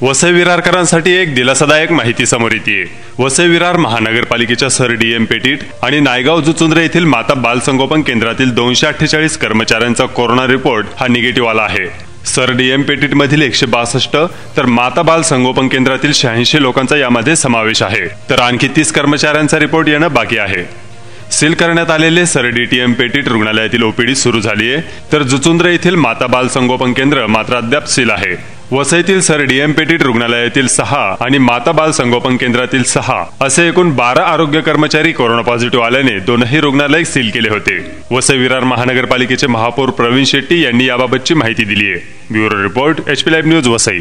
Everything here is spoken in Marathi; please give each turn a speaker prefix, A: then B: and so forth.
A: वसई विरारकरांसाठी एक दिलासादायक माहिती समोर येते वसई विरार महानगरपालिकेच्या सर डी एम पेटीट आणि नायगाव जुचुंद्रे येथील माता बाल संगोपन केंद्रातील दोनशे अठ्ठेचाळीस कर्मचाऱ्यांचा कोरोना रिपोर्ट हा निगेटिव्ह आला आहे. सर डीएम पेटीट मधील एकशे बासष्ट तर माता बाल संगोपन केंद्रातील शहाऐंशी लोकांचा यामध्ये समावेश आहे. तर आणखी तीस कर्मचाऱ्यांचा रिपोर्ट येणं बाकी आहे. सील करण्यात आलेले सर डीटीएम पेटीट रुग्णालयातील ओपीडी सुरू झाली आहे तर जुचुंद्र येथील माता बाल संगोपन केंद्र मात्र अद्याप सील आहे. वसईतील सर डीएम रुग्णालयातील सहा आणि माता बाल संगोपन केंद्रातील सहा असे एकूण बारा आरोग्य कर्मचारी कोरोना पॉझिटिव्ह आल्याने दोनही रुग्णालय सील केले होते. वसई विरार महानगरपालिकेचे महापौर प्रवीण शेट्टी यांनी याबाबतची माहिती दिली आहे bureau report HP live news Vasai.